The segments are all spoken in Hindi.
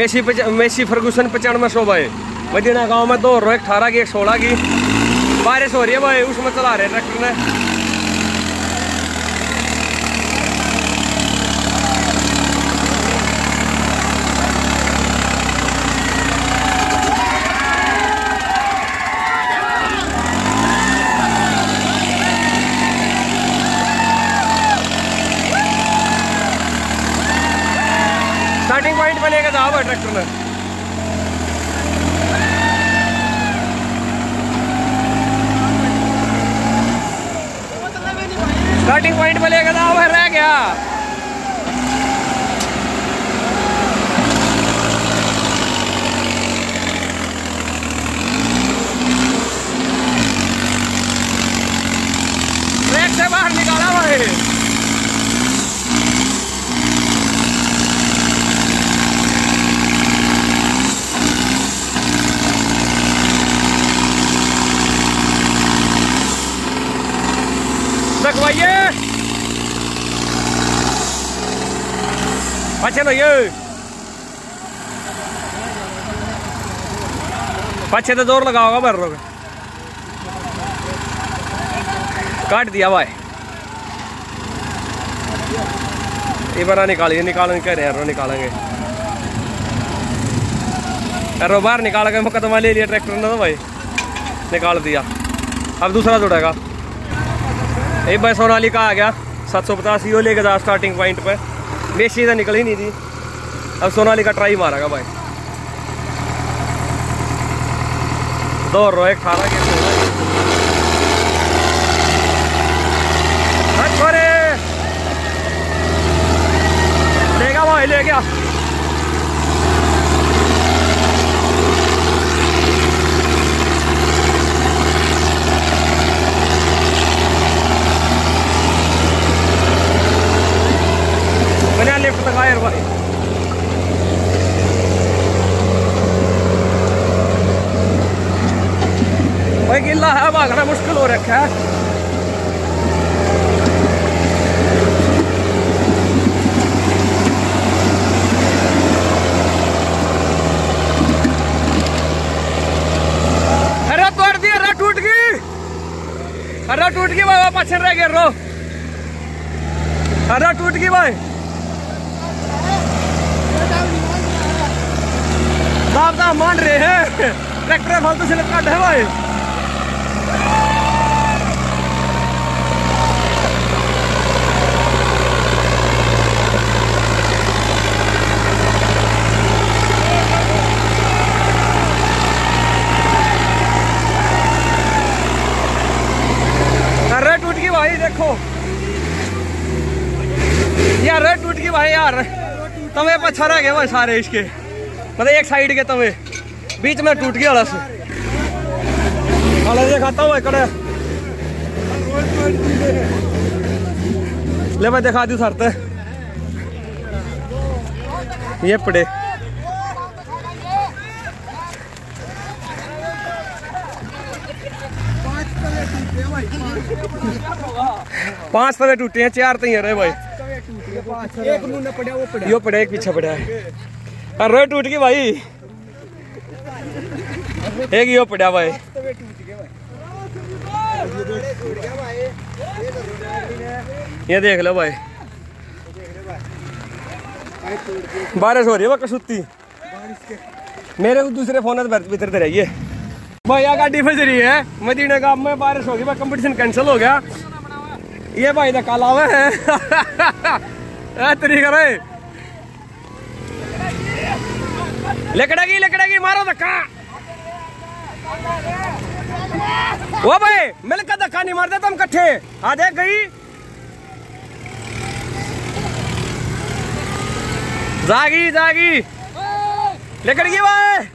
मेसी मेसी फर्गूसन पचानवे सौ भाई मदीना गाँव में दो है अठारह की एक सोलह की। बारिश हो रही है भाई उसमें चला रहे ट्रैक्टर ने स्टार्टिंग पॉइंट पे लेके जाओ ट्रैक्टर में स्टार्टिंग पॉइंट पे लेके जाओ रह गया ट्रैक से बाहर निकाला भाई रखवाइए पाछे भैया पाछे तो ज़ोर लगाओगा भर लोग काट दिया भाई। ये बार निकालिए निकालेंगे कह रहे हैं निकालेंगे। अरे बाहर निकाल के मुकदमा ले लिया ट्रैक्टर ने तो भाई। निकाल दिया। अब दूसरा जुड़ेगा। एक बार सोनाली का आ गया। सात सौ पचासी वो लेके जा स्टार्टिंग पॉइंट पे। बेसी तो निकल ही नहीं थी। अब सोनाली का ट्राई मारेगा भाई। दो रो अठारह के छोरे लेगा भाई ले गया बना लिफ्ट लगा यार भाई भाई गिल्ला है भागना मुश्किल हो रखा है अरे तोड़ दी अरे टूट गई अरे टूट गई भाई पाछे रह गिर रो। अरे टूट गई भाई। दाब मान रहे हैं। ट्रैक्टर फालतू से कट है भाई अरे टूट गई भाई देखो यार अरे टूट गई भाई यार तवे रह गए सारे इसके। मतलब एक साइड के तवे। बीच में टूट गया से। अलग दिखाता हूँ, कड़े। ले मैं दिखा दू सर ये पड़े। पाँच तवे टूटे हैं चार तैयार है भाई। एक वो पड़ा एक पीछे पड़ा अरे टूट गई भाई। एक यो पड़ा भाई। ये देख लो भाई। बारिश हो रही है कसुत्ती मेरे को दूसरे फ़ोन भीतर रहिए। भाई यहाँ गाड़ी फंस रही है। मदीना गाँव में बारिश हो गई कंपटीशन कैंसिल हो गया। ये भाई तो काला है। तरीका रे लकड़ेगी लकड़ेगी, मारो धक्का। वो भाई, मिलकर धक्का नहीं मारते तुम कट्ठे आ देख गई। जागी जागी। लकड़गी, भाई।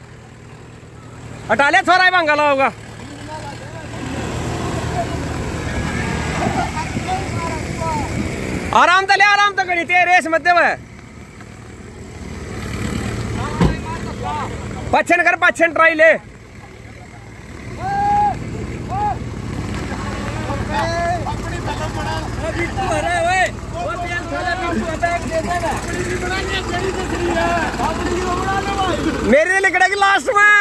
हटा ले, थोड़ा ही मंगला होगा आराम तो ले, आराम तो करी तेरे रेस मत देव। पछन कर पछन ट्राई ले। मेरे मेरी निकलेगी लास्ट में।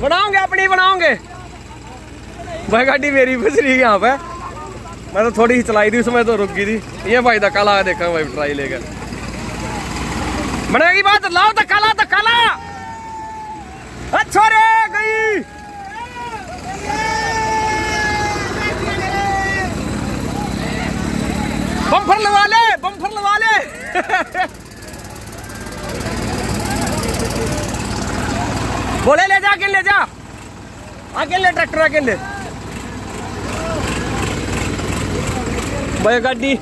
बनाओगे अपनी बनाओगे भाई, गाड़ी मेरी फंस रही है यहाँ पे। मैं तो थोड़ी ही चलाई थी उसमें तो रुक गई थी। ये भाई धक्का लगा देखा, भाई ट्राई लेकर। बनेगी बात, लाओ धक्का ला धक्का, ला। अच्छा रे, गई। बम्फर लगा ले, बम्फर लगा ले। बोले, ले जा, अकेले ले जा। अकेले, ट्रैक्टर अकेले। भाई गाड़ी.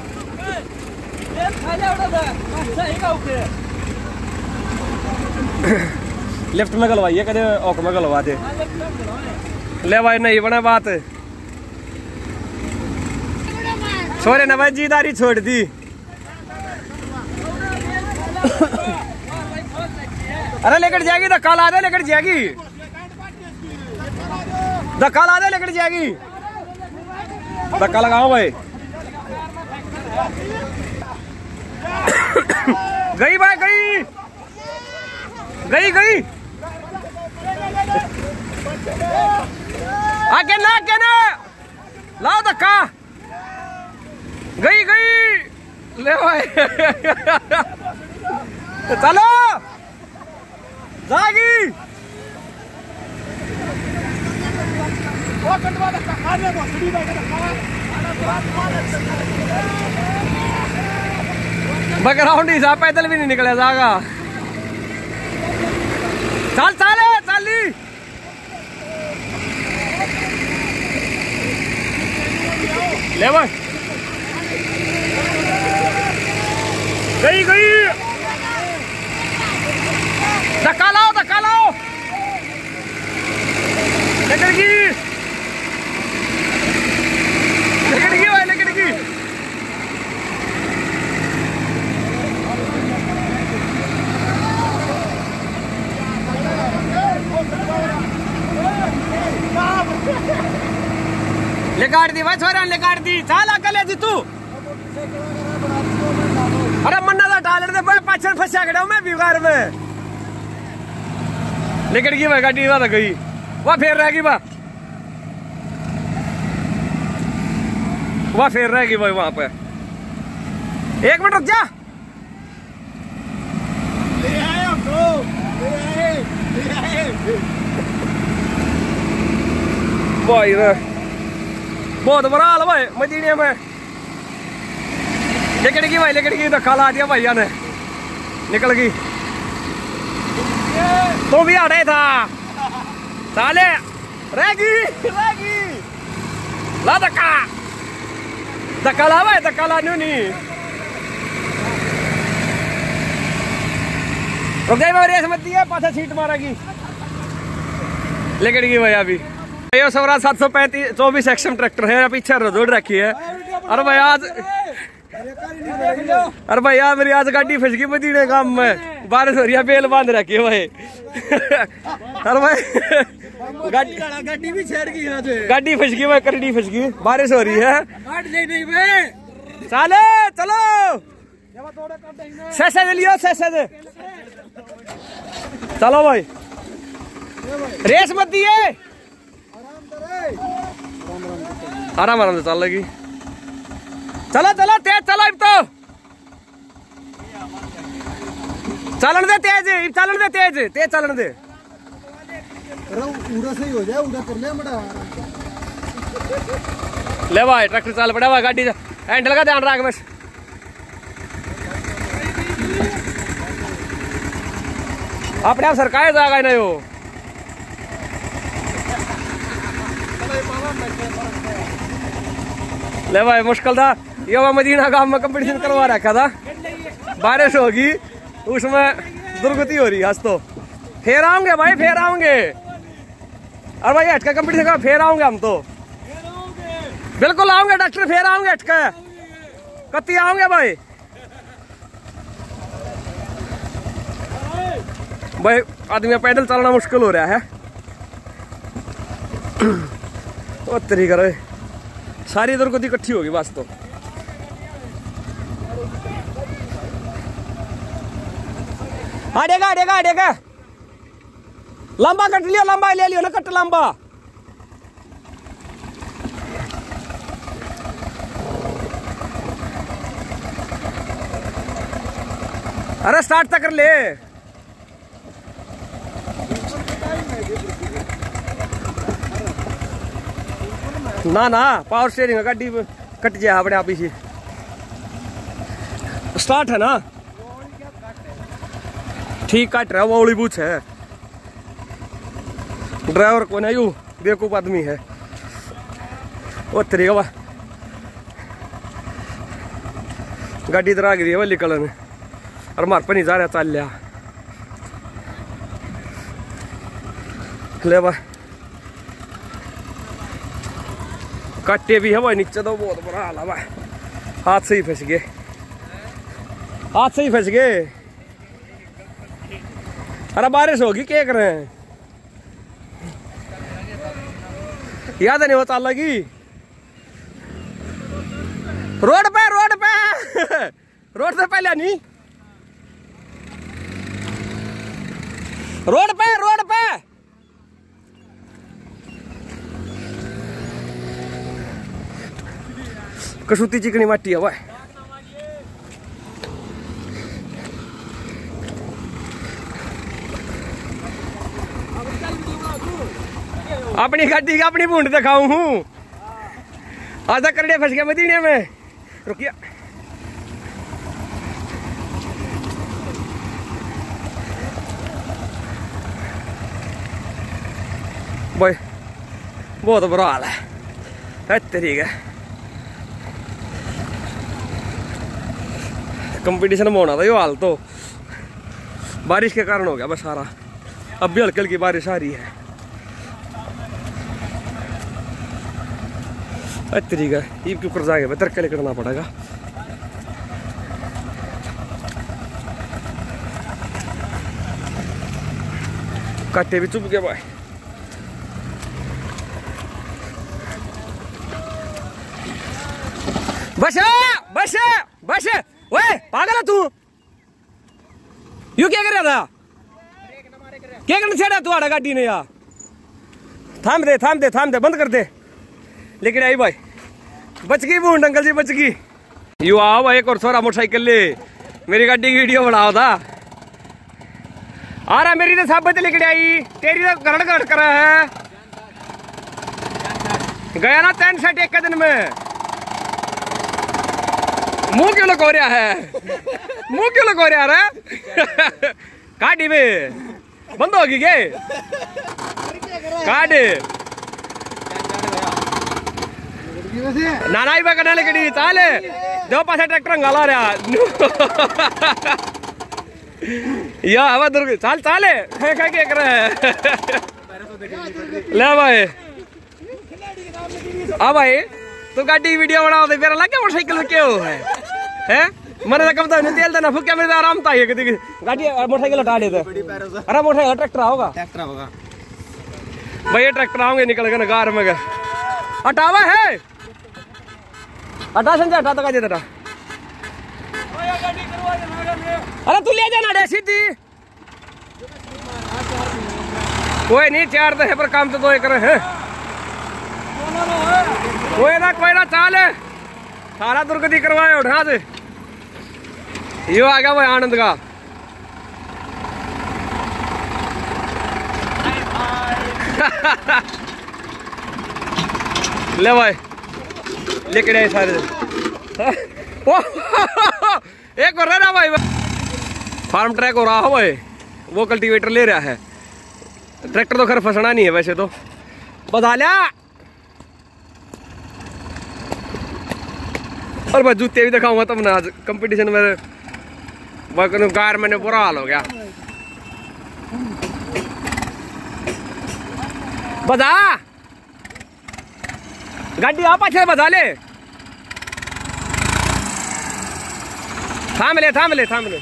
लिफ्ट में गलवाइए कदे औक में गलवा दे. ले भाई, नहीं बना बात. छोरे ने भाई, जीदारी छोड़ दी. अरे लेकर जाएगी, धक्का ला दे, लेकर जाएगी. धक्का ला दे, लेकर जाएगी. धक्का लगाओ भाई. गई भाई, गई। गई गई। आगे ना आगे ना। लाओ धक्का। गई गई। ले भाई। चलो। जागी। बैकग्राउंड ही पैदल भी नहीं निकले जागा। चल चल चाली ले। गई गई। धक्का लाओ धक्का लाओ। लेकर की लेकर की भाई लेकर की ले काट दी, भाई, छोरा ले काट दी। चाल अकल जी तू। अरे मन्ना दा डालर दे, भाई पाछन फंसा खड़ा मैं बिगार में। लेकर गई, भाई, गाड़ी वाला गई। वह, फिर रह गई, वह। फिर रह गई, भाई, वहाँ पे। एक मिनट, रुक जा। ले आए हमको ले आए ले आए। भाई रे बहुत बुरा हाल भाई मदीने में लेकर गई भाई। लेकर गई धक्का ला दिया भैया ने निकल गई। तू भी आड़े था। साले रह गई। रह गई। ला धक्का। धक्का ला भाई धक्का ला नहीं रुक जाए रेस मत दिया पाछा सीट मारेगी। लेकर गई भाई अभी। ये स्वराज सात सौ पैंतीस चौबीस एक्शन ट्रैक्टर है पीछे रोड रखी है। अरे भाई आज अरे भाई यार मेरी आज गाड़ी फंस गई मदीने काम में। बारिश हो रही है बेल बाँध रखी है भाई। अरे भाई गाड़ी भी छेड़ गई गाड़ी फंस गई भाई करड़ी फंस गई। बारिश हो रही है। काट ले नहीं बे चाले चलो। सैसे दे लियो सैसे दे चलो भाई। रेस मत दिए। आराम आराम से चल लगी चलो चलो, तेज चलो तो चलन दे तेज चलन दे तेज तेज चलन दे। ले भाई, ट्रैक्टर चल पड़ा, भाई, गाड़ी हैंडल का ध्यान रख, बस। अपने आप सरकार जाएगा ना यो। ले भाई, मुश्किल था। ये वो मदीना गाँव में कंपटीशन करवा रखा था। बारिश होगी, उसमें दुर्गति हो रही है तो। फेर आऊँगे भाई, फेर आऊँगे अरे भाई हटका कंपटीशन का फेर आऊँगे हम तो। बिल्कुल आऊँगे डॉक्टर फेर आऊँगे हटका कत्ती आऊँगे भाई? भाई, आदमी पैदल चलना मुश्किल हो रहा है। ओ, तरीका रे। सारी दुर्गति इकट्ठी होगी, बस तो। आडेगा लंबा कट लियो, लंबा, ले लियो ना कट लंबा। अरे स्टार्ट तक कर ले। ना ना पावर स्टेयरिंग गाड़ी कट जाए अपने आप ही स्टार्ट है ना? ठीक, कट रहा वो पूछ है। ड्राइवर कौन है यू? बेवकूफ़ आदमी है। वो तरीका वा गाड़ी इधर आ गई है वो निकलन और मार पर नहीं जा रहा, चल लिया। ले बा काटे भी है भाई, नीचे तो बहुत बुरा हाल है भाई। हाथ से ही फंस गए। हाथ से ही फंस गए। अरे बारिश होगी, क्या कर रहे हैं? याद नहीं होता लगी रोड पे रोड पे। रोड से पहले नहीं। रोड पे, रोड कसूती चिकनी माटी भाई अपनी गाड़ी की अपनी भूड दिखाऊ हूँ आज तक करड़े फंस गया मदीने में रुकिया बहुत बुरा हाल है है तरीक है कंपटीशन में होना था, ये हाल तो। बारिश के कारण हो गया बस सारा। अब भी हल्की हल्की बारिश आ रही है। तरीका है ये क्यों कर जाएगा बेहतर के करना पड़ेगा। काटे भी चुप गए भाई। बस बस बस ओए, पागल है तू? यू क्या कर रहा था? क्या करना छेड़ा तू आड़ा गाड़ी ने यार? थाम दे थाम दे थाम दे, बंद कर दे। लेकिन आई भाई, बच गई बूंद अंकल जी, बच गई। यू आओ भाई, एक और छोरा मोटरसाइकिल ले। मेरी गाड़ी की वीडियो बनाओ था। आ रहा, मेरी तो साबित लेकर आई। तेरी तो गरण करा है। गया ना तीन सेट एक दिन में। मुँह क्यों लगा रहा है? मुँह क्यों लगा रहा है काटी में बंद होगी के? काट। नाना इबा करना लेकिन चाले दो पासे ट्रैक्टर अंगाला रहा। या, हवा दुर्ग चाल चाले है। क्या क्या कर ले भाई। आ भाई। तू गाड़ी वीडियो बनाओ दे मेरा लगे मोटरसाइकिल क्यों है? हैं? मैंने तो कब तक तेल देना फुक्या मेरे आराम था ये गाड़ी मोटरसाइकिल हटा देते अरे मोटरसाइकिल ट्रैक्टर होगा ट्रैक्टर होगा भाई ये ट्रैक्टर आओगे निकल गए गार में गए। हटावा है। हटा संजय हटा तो का देता अरे तू ले जाना डे सीधी। कोई नहीं चार तो है पर काम तो दो एक है? कोई ना कोई ना चाल। सारा दुर्गति करवाए उठा दे। यो आ गया भाई आनंद का। ले भाई लेके सारे। ओ, एक और रहा भाई। फार्म ट्रैक हो रहा हो भाई। वो कल्टीवेटर ले रहा है। ट्रैक्टर तो खैर फंसना नहीं है वैसे तो। बता लिया। और मैं जूते भी दिखाऊँगा तब ना आज। कंपटीशन में भाई कार मैंने बुरा हाल हो गया। बता गाड़ी आ पाछे बता ले। थाम ले थाम ले थाम ले।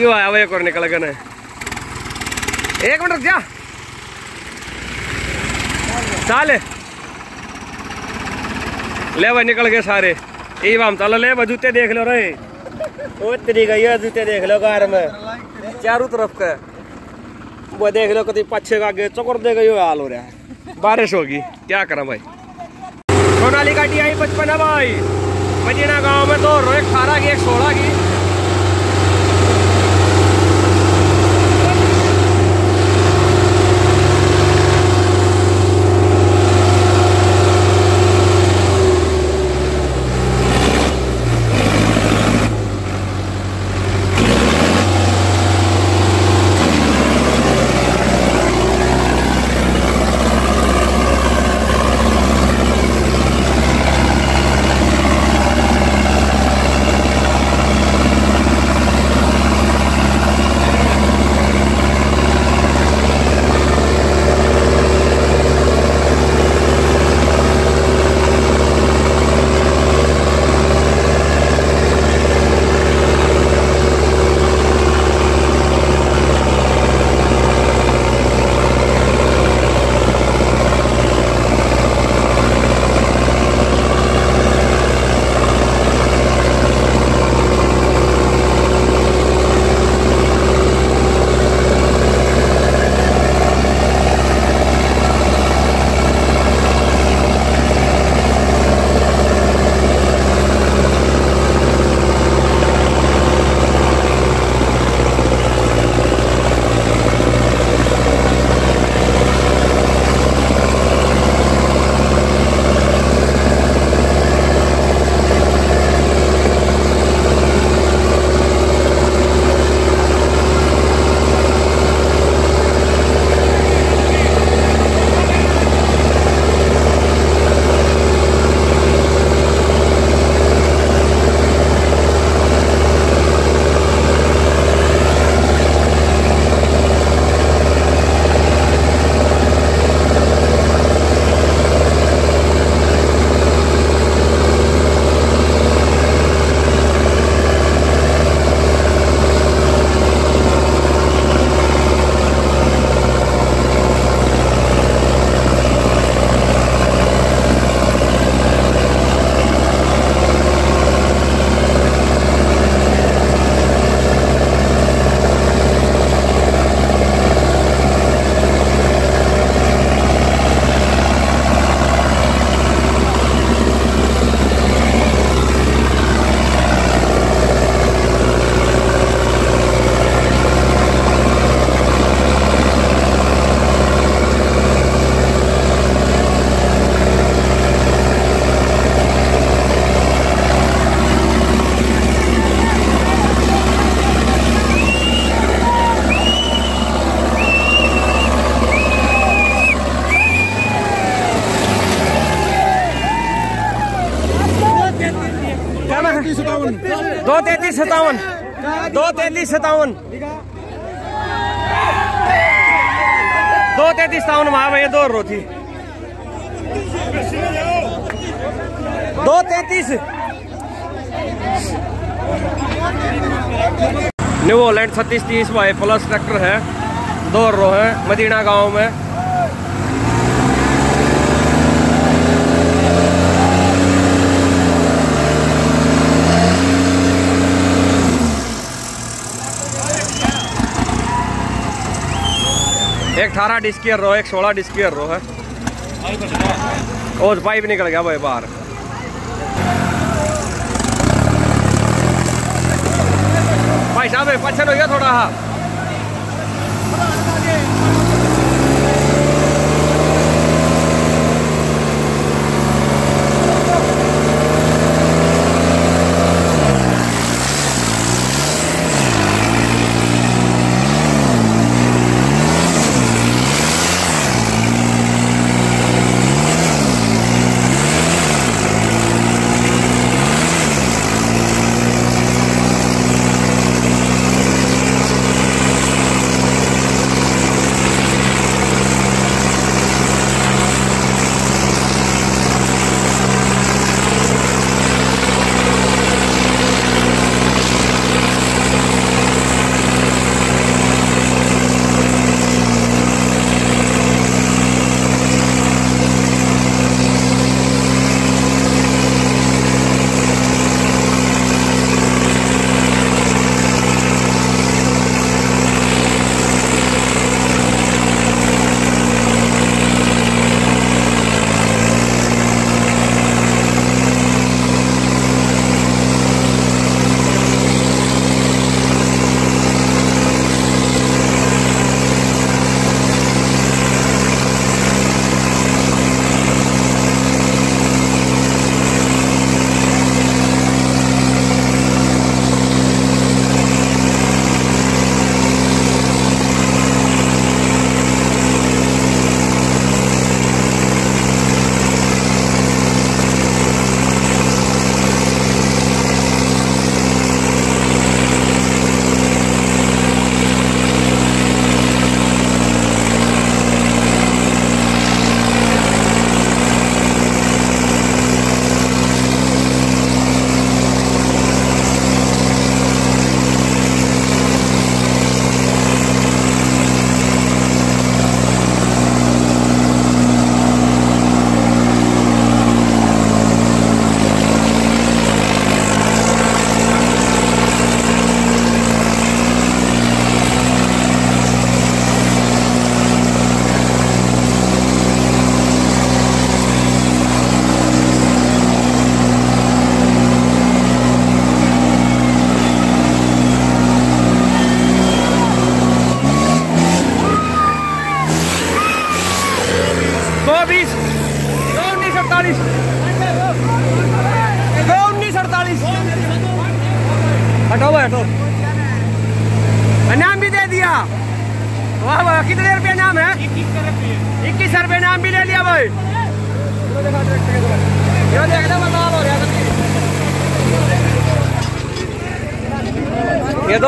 यो आया वो एक और निकल गए एक मिनट जा। चाल ले भाई, निकल गए सारे। हम चल ले जूते देख लो रे वो तेरी गई है जूते देख लो कार में चारों तरफ़ के वो देख लो कभी पछे का आगे चौकर दे गई हाल हो रहा है बारिश होगी क्या करें भाई सोनाली टी आई बचपन है भाई मजीना गाँव में तो रोए अठारह की एक सोलह की तैतीस सतावन दो तैतीस सतावन दो तैतीस सतावन वहाँ भैया दो रो थी। दो तैतीस। न्यू हॉलैंड छत्तीस, तीस, वाई, प्लस ट्रैक्टर है। दो रो है, मदीना गाँव में। एक अठारह डिस्कियर रो, एक सोलह डिस्कियर रो है। और पाइप निकल गया भाई बाहर। भाई साहब पछन हो गया थोड़ा। हाँ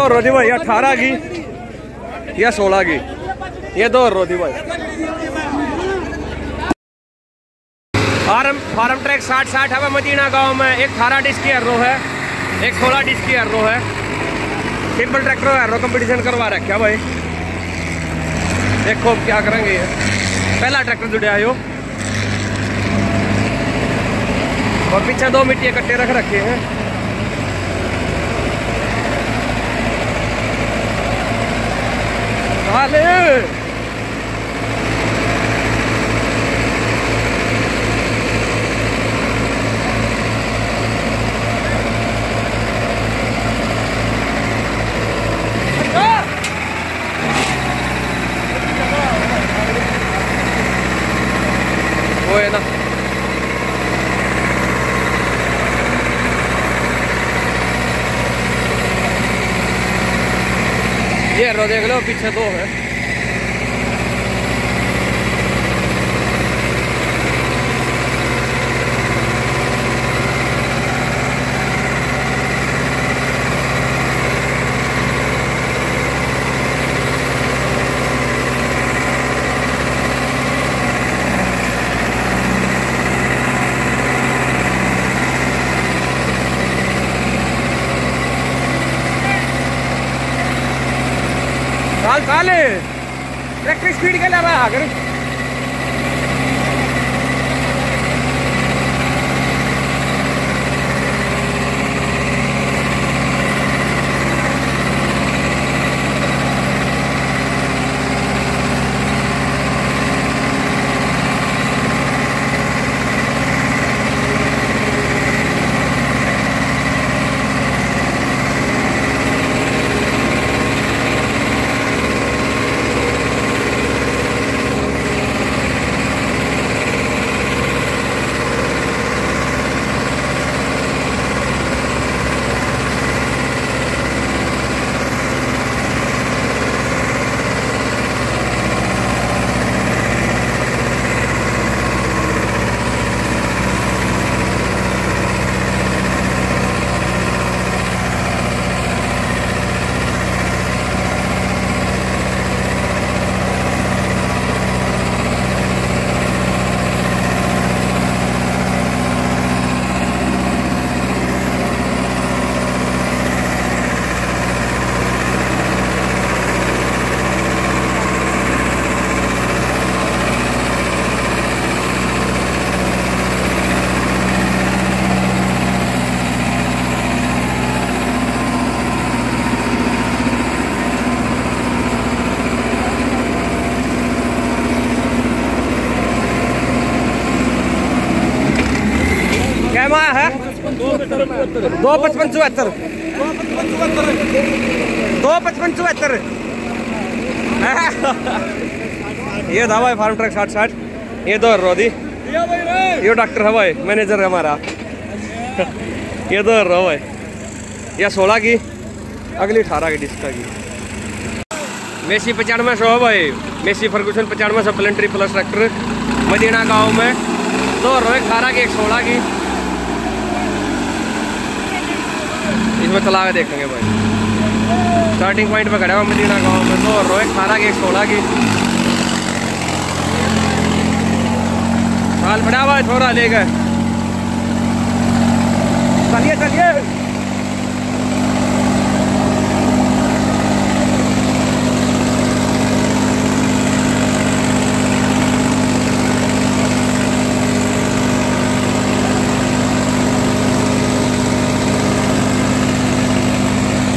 दो रोजी भाई अठारह की या सोलह की ये दो रोजी भाई। फार्म फार्म ट्रैक साठ साठ है मदीना गाँव में। एक अठारह डिस्क की एरो है, एक सोलह डिस्क की एरो है। सिंपल ट्रैक्टर एरो कंपटीशन करवा रखा भाई। देखो अब क्या करेंगे ये। पहला ट्रैक्टर जुड़े आयो। और पीछे दो मिट्टी कट्टे रख रखे हैं। साले वो है ना ये रो देख लो पीछे दो है चाल चाल ट्रैक्टर स्पीड के रहा अगर क्या माया है दो पचपन चौहत्तर। दो पचपन चौहत्तर। ये था भाई फार्म ट्रक साठ साठ। ये दो रोदी। ये डॉक्टर है भाई, मैनेजर है हमारा। ये दो रो भाई। ये सोलह की, अगली अठारह की डिस्का की। मेसी पचानवे सौ है भाई। मेसी फर्गूसन पचानवे सौ, प्लेंट्री प्लस ट्रैक्टर। मदीना गाँव में। दो रो अठारह की, एक सोलह की। इसमें चला के देखेंगे भाई। स्टार्टिंग पॉइंट पे खड़ा हुआ मदीना गाँव में। दो रोए अठारह की एक सोलह की। साल बड़ा हुआ थोड़ा ले गए चलिए चलिए।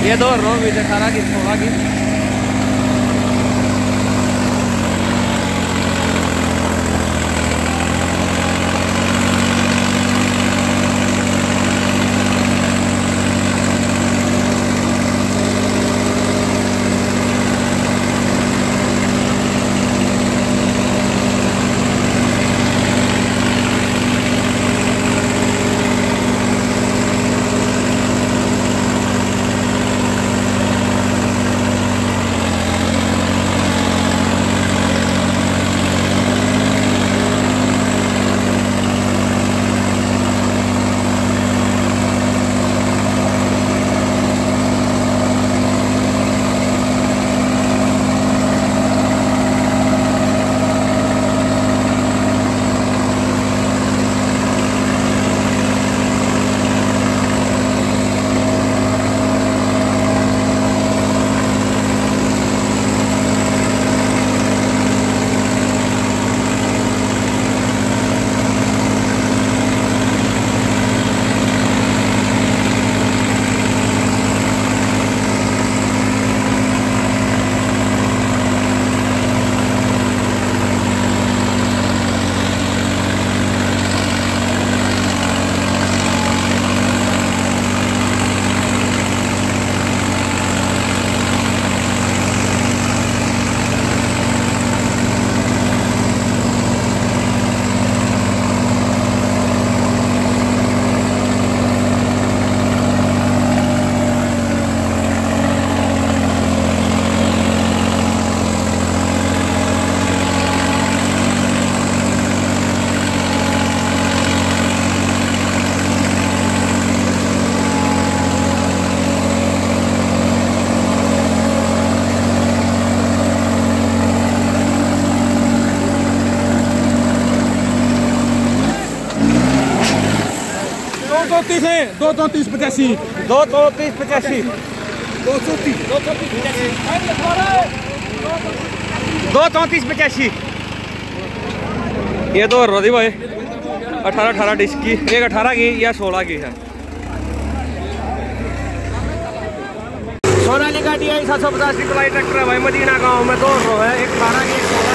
ये दो रो भी अठारह की थोड़ा की चौंतीस है दो चौंतीस पचासी। दो चौंतीस पचासी। दो सौ तीस। दो चौंतीस पचासी। ये तो रोदी भाई अठारह अठारह डिस्क की। एक अठारह की या सोलह की है। सोनालिका डी आई सात सौ पचास की। कलाई ट्रैक्टर है भाई मदीना गाँव में दो सौ है एक अठारह की।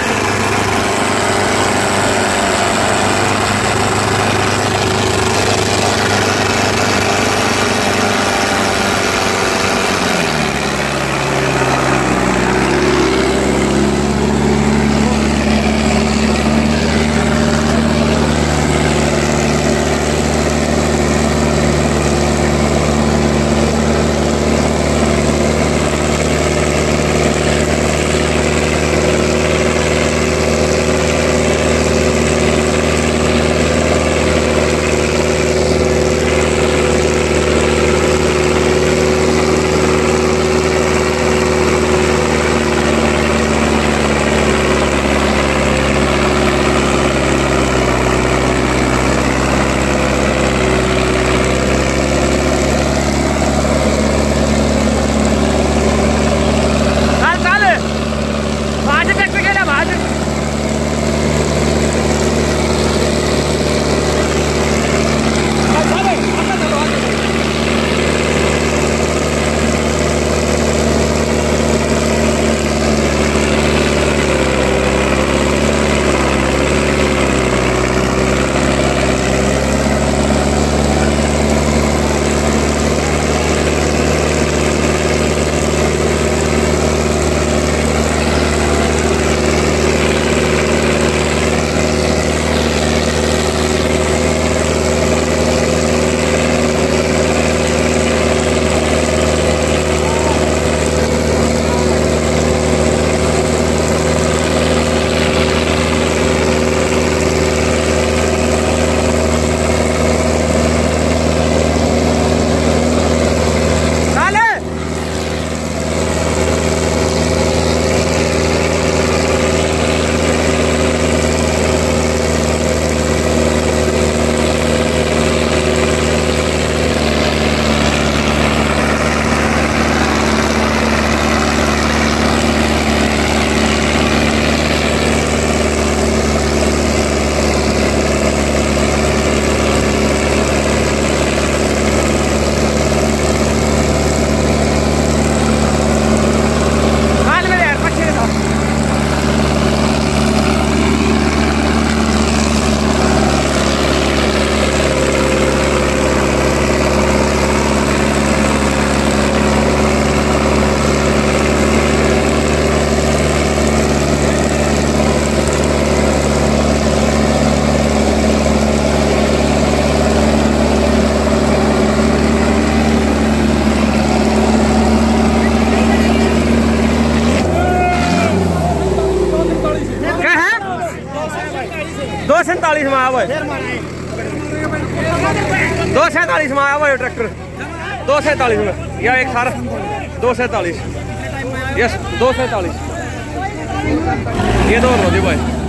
सैंतालीस में। या एक सारा दो सैंतालीस। यस दो सैंतालीस। ये दो रोजी भाई।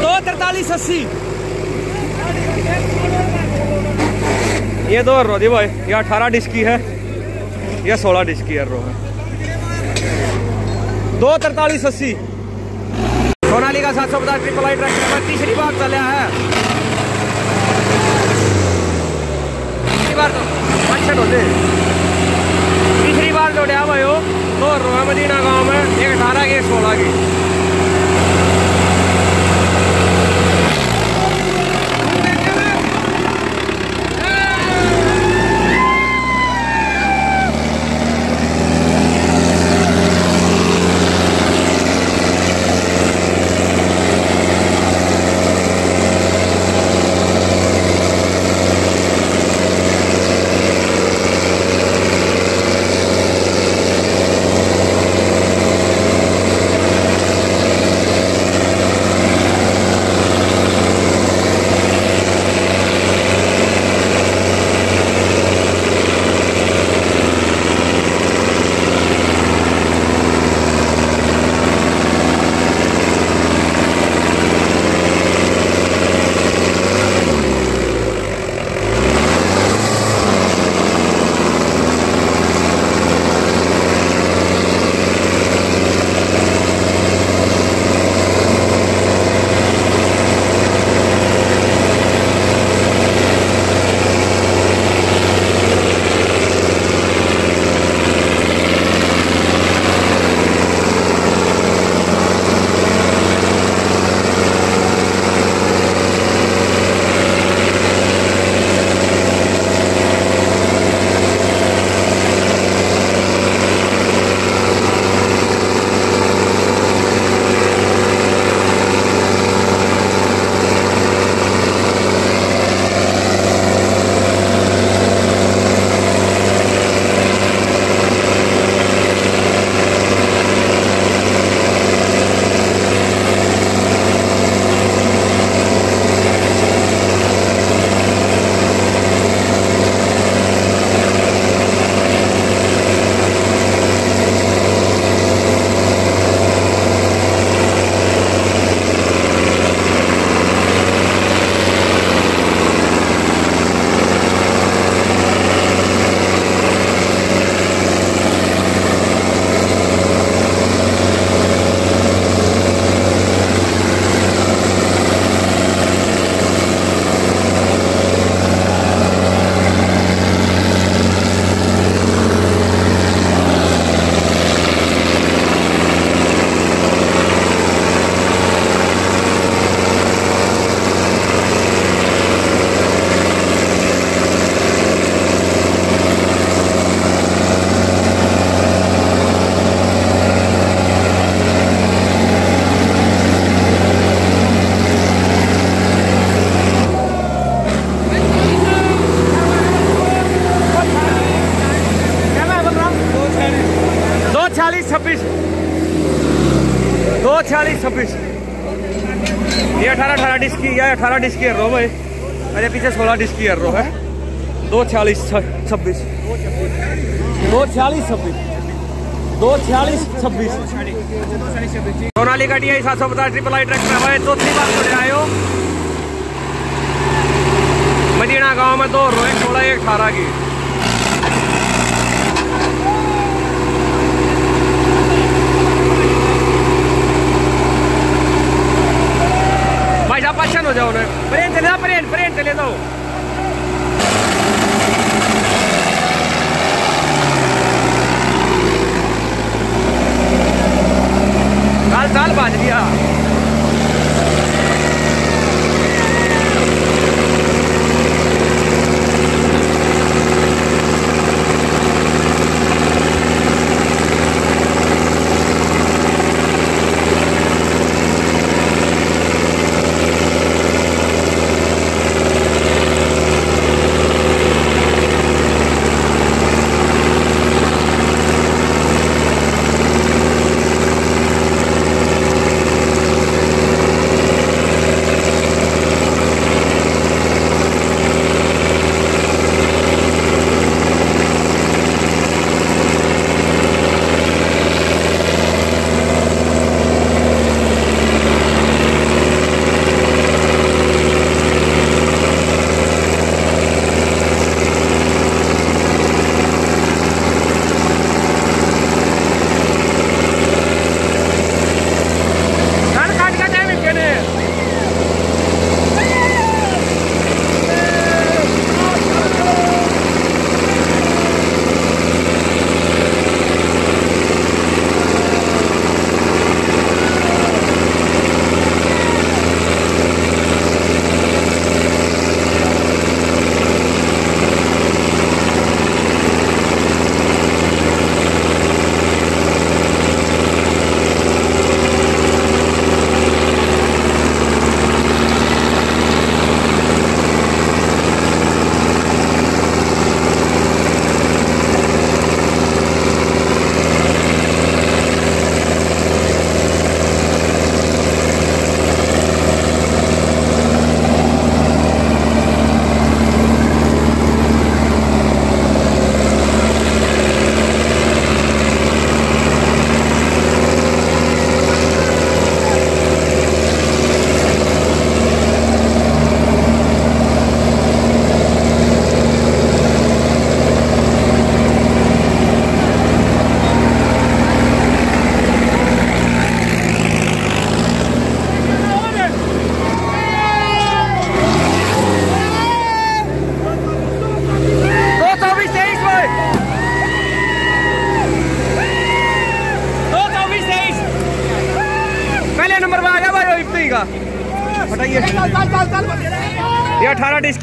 दो तरतालीस अस्सी। ये दो रो दी भाई। ये अठारह डिस्क की है। ये सोलह डिस्क की रो। है दो तरतालीस अस्सी। सोनाली का सात सौ पचास ट्रिपल आई ट्रैक्टर तीसरी बार चलिया है। तीसरी बार तो भाई वो दो रो है, मदीना गाँव में। एक अठारह की, एक सोलह की। अठारह डिस्क की रो भाई मेरे पीछे सोलह डिस्क की रो है। दो छियालीस छब्बीस। दो छियालीस, छब्बीस। दो छियालीस, छब्बीस। सोनाली का डी सात सौ पचास ट्रिपल आई ट्रैक्टर है। चौथी बार मुझे आयो मदीना गाँव में दो रो एक सोलह एक, अठारह की। पाषाण हो जाओ ना प्रेन चले जाओ प्रेन प्रेन चले जाओ साल साल बाज लिया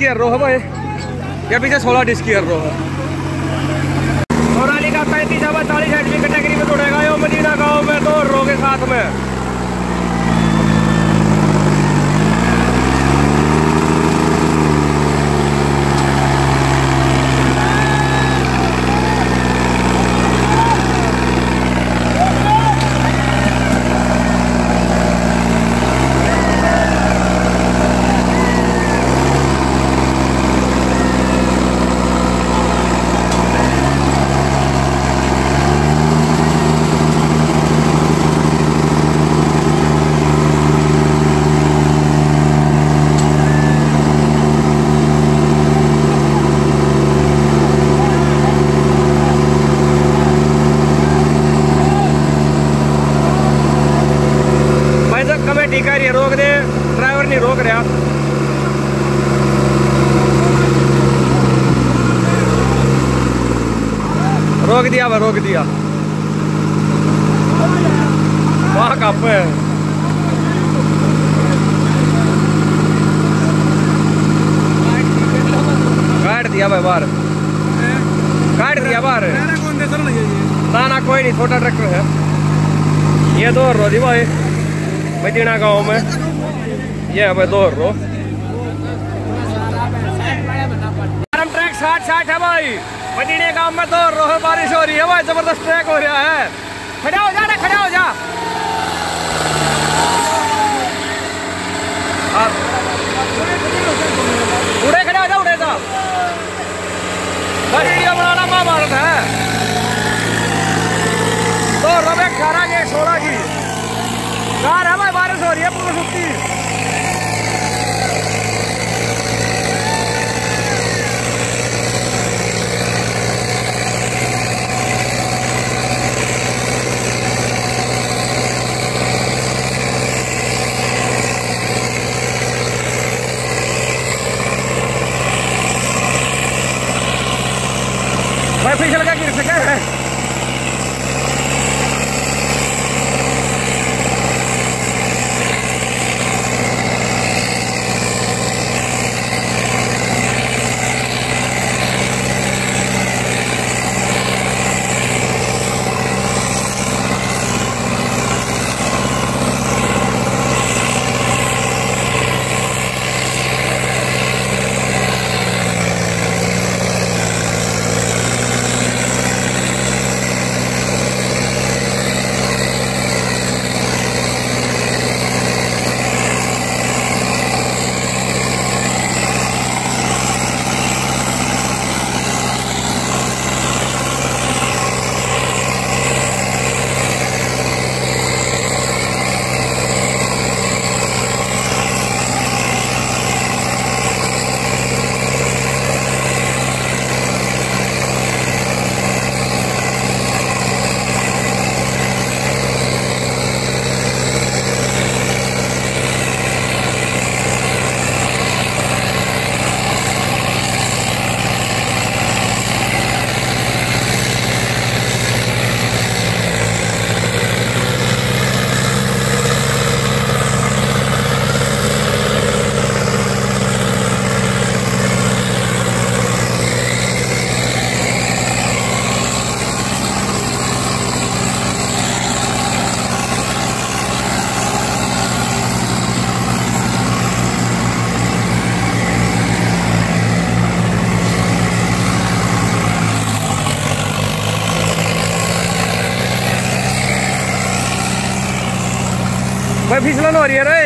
की रो है भाई। या पीछे सोलह डिस्क की रो है। सोनाली का पैंतीस चालीस एचपी कैटेगरी में दौड़ेगा। यो मदीना गाँव में दो रो के साथ में भाई साहब कमेटी कह रही है रोक दे ड्राइवर नहीं रोक रहा रोक दिया भाई रोक दिया वहाँ कप है काट दिया भाई बाहर काट दिया बाहर ना ना कोई नहीं छोटा ट्रैक्टर है। ये दो रोजी भाई। मदीना गाँव में। ये है भाई दो रो। ट्रैक साठ साठ है भाई। मदीने गाँव में दो रो है, बारिश हो रही है भाई। ज़बरदस्त ट्रैक हो रहा है। खड़ा हो जा ना खड़ा हो जा। हाँ। उड़े खड़े हो जा, उड़े जा। वीडियो बनाना महाभारत है। दो रो में अठारह के सोलह की। कार है भाई बारिश हो रही है पूरी सुखती फिसलन हो रही है रे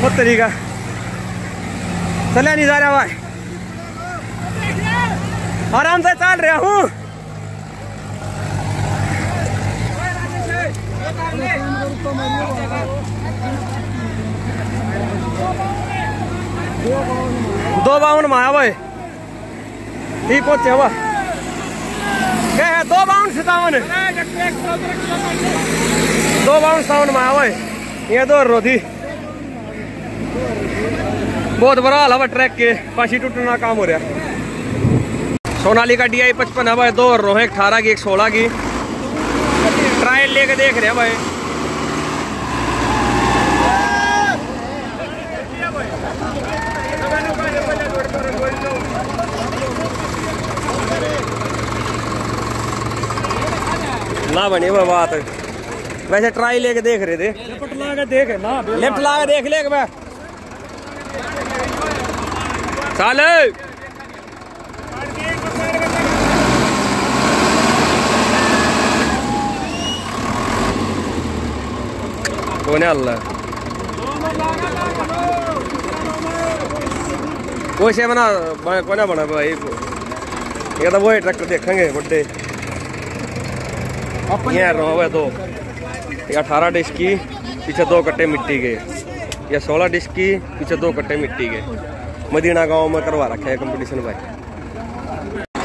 बहुत तरीका चलिए नहीं जा रहा भाई आराम से चल रहा हूँ दो बावन में भाई ठीक पहुँचे हुआ क्या है, दो बावन सतावन। दो बाउंड साउंड में आवे। ये दो रो थी बहुत बुरा हाल है ट्रैक के। पाशी टूटना काम हो रहा। है सोनाली का डी आई पचपन है भाई दो रो है एक अठारह की, एक सोलह की। ट्रायल लेके देख रहे हैं भाई। बनी वो बात वैसे ट्राई लेके देख रहे थे। लेफ़्ट ला के देख ना लेफ़्ट ला के देख ले मैं। चल कोने अल्लाह? कोई से बना बना- कोने बना भाई? ये तो वो ट्रैक्टर देखेंगे बड़े ये रो है दो ये अठारह डिश की पीछे दो कट्टे मिट्टी के। ये सोलह डिश की पीछे दो कट्टे मिट्टी के। मदीना गाँव में करवा रखा है कंपटीशन भाई।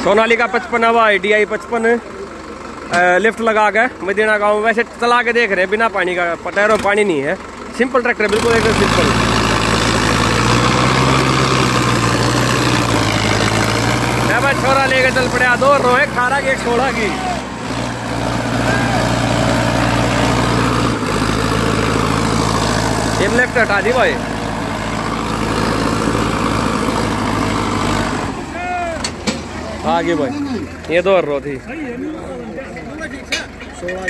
सोनाली का पचपन है भाई डी आई पचपन। लिफ्ट लगा के मदीना गाँव में। वैसे चला के देख रहे हैं, बिना पानी का टैरों पानी नहीं है। सिंपल ट्रैक्टर बिल्कुल एकदम सिंपल छोरा लेके चल पड़ा दो रो है अठारह की सोलह की। ये लेफ़्ट हटा दी भाई आगे भाई। ये दो रो थी। सोलह